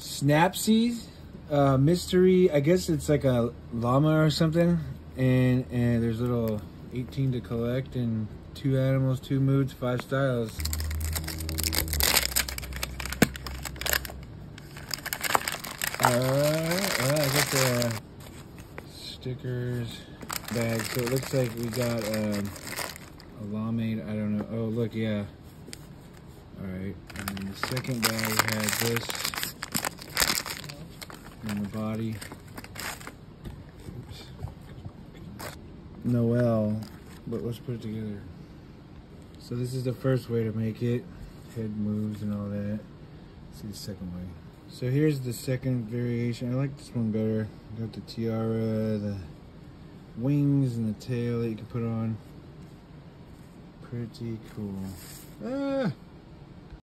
Snapsies uh, mystery. I guess it's like a llama or something, and and there's little 18 to collect and two animals, two moods, five styles. Uh, uh, I got the stickers bag. So it looks like we got um, a lawmade. I don't know. Oh, look, yeah. All right. And the second bag had this in the body. Oops. Noel, but let's put it together. So this is the first way to make it. Head moves and all that. Let's see the second way. So here's the second variation. I like this one better. Got the tiara, the wings, and the tail that you can put on. Pretty cool. Ah!